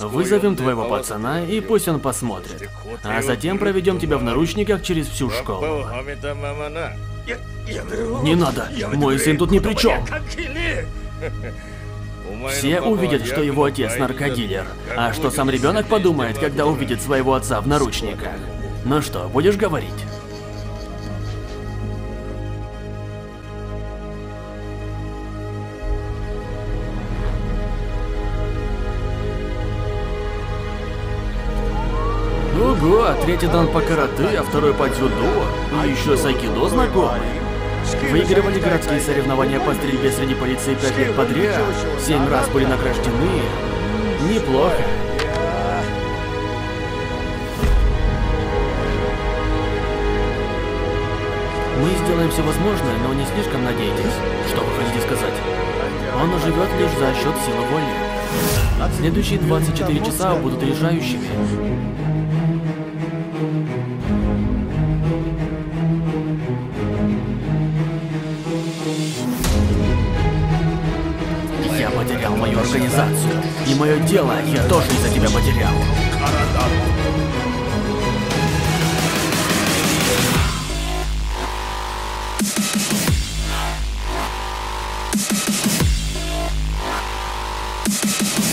Вызовем твоего пацана, и пусть он посмотрит. А затем проведем тебя в наручниках через всю школу. Не надо, мой сын тут ни при чем. Все увидят, что его отец наркодилер. А что сам ребенок подумает, когда увидит своего отца в наручниках? Ну что, будешь говорить? Ого, третий дан по карате, а второй по дзюдо, и еще с айкидо знакомый. Выигрывали городские соревнования по стрельбе среди полиции пять лет подряд, семь раз были награждены. Неплохо. Мы сделаем все возможное, но не слишком надейтесь. Что вы хотите сказать? Он живет лишь за счет силы воли. Следующие 24 часа будут решающими. потерял мою организацию. И мое дело я тоже из-за тебя потерял. We'll